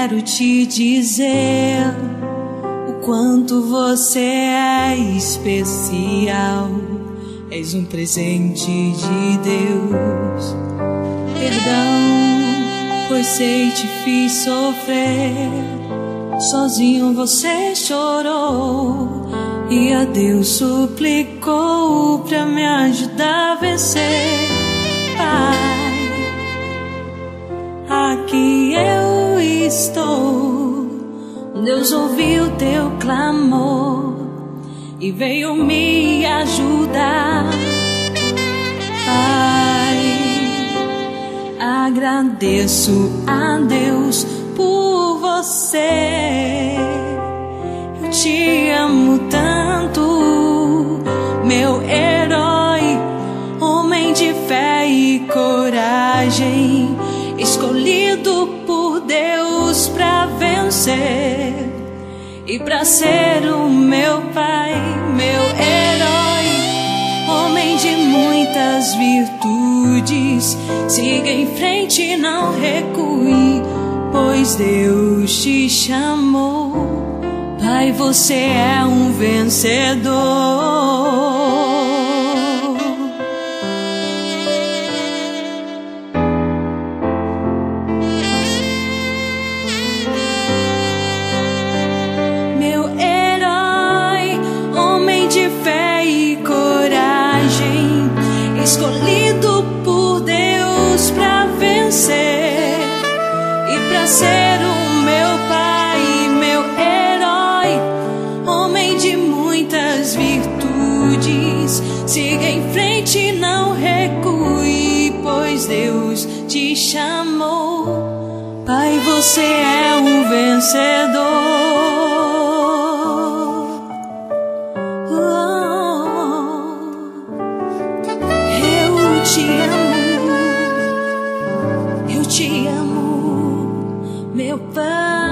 quero te dizer o quanto você é especial. És um presente de Deus. Perdão, pois sei te fiz sofrer. Sozinho você chorou e a Deus suplicou pra me ajudar a vencer. Pai, aqui eu estou. Deus ouviu teu clamor e veio me ajudar. Pai, agradeço a Deus por você. Eu te amo tanto, meu herói, homem de fé e coragem, escolhido por Deus vencer e para ser o meu pai, meu herói, homem de muitas virtudes. Siga em frente, não recue, pois Deus te chamou. Pai, você é um vencedor. Coragem, escolhido por Deus para vencer e para ser o meu pai, meu herói, homem de muitas virtudes. Siga em frente, não recue, pois Deus te chamou. Pai, você é um vencedor. te amo, eu te amo, meu Pai.